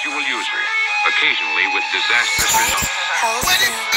habitual user, occasionally with disastrous results.